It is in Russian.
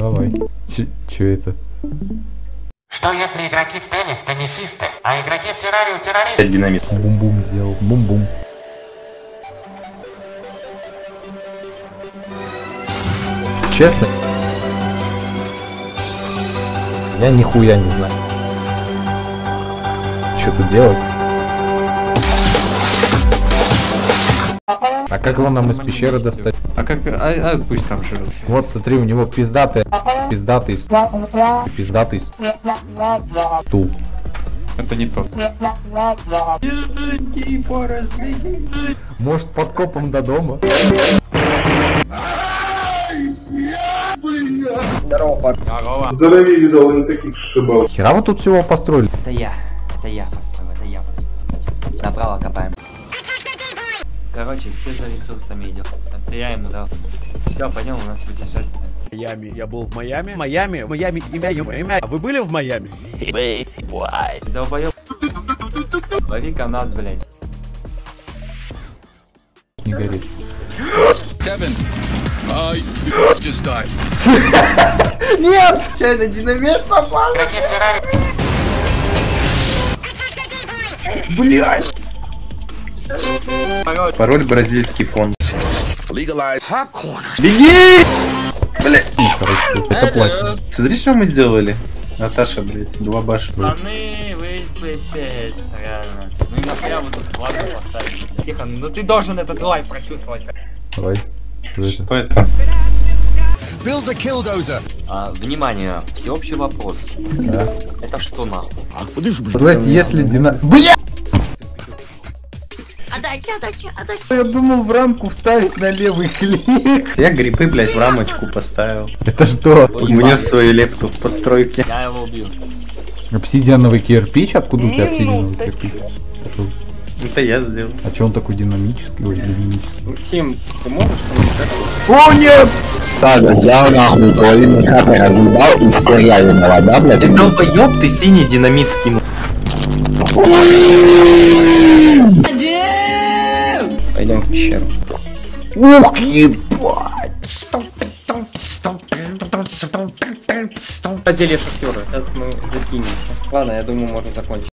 давай. Ч- Че это? Что если игроки в теннис теннисисты, а игроки в террарию террористы? Динамит. Бум-бум сделал. Бум-бум. Честно? Я нихуя не знаю. Что тут делать? А как его нам из пещеры достать? А как... А, а пусть там живет. Вот, смотри, у него пиздатый, пиздатый, пиздатый стул. Это не тот. Может, под копом до дома? Здоровее видал на таких шибал. Хера вы тут всего построили? Это я. Это я построил, это я построил. Направо копаем. Короче, все за ресурсами идем. Это я ему дал. Все, пойдем, у нас путешествие. Майами. Я был в Майами. Майами. Майами. Майами. Майами. А вы были в Майами? Долбоёб. Лови канат, блядь. Не горит. Игроки в террарию... Пароль бразильский фонд. Это платье. Смотри, что мы сделали. Наташа, блядь, два баша. Пацаны, вы пипец, реально. Ну и нахуя вы тут ладно поставили? Тихо, ну ты должен этот лайф прочувствовать. Давай. Что это? Что это? А, внимание, всеобщий вопрос. Да. Это что нахуй? То есть, если дина... Бля! Я думал в рамку вставить на левый клик. Я грибы, блядь, в рамочку поставил. Это что? Внес свою лепту в постройки. Я его убью. Обсидиановый кирпич? Откуда у тебя обсидиановый кирпич? Это я сделал. А че он такой динамический? Ой, динамический. Тим, ты можешь О, нет! Так, взял нахуй половину хаты разъебал и склеяемого, да, блядь? Ты долбоёб, ты синий динамит кинул. Пойдем в пещеру. Ух, ебать! Зелье шахтера. Сейчас мы закинемся. Ладно, я думаю, можно закончить.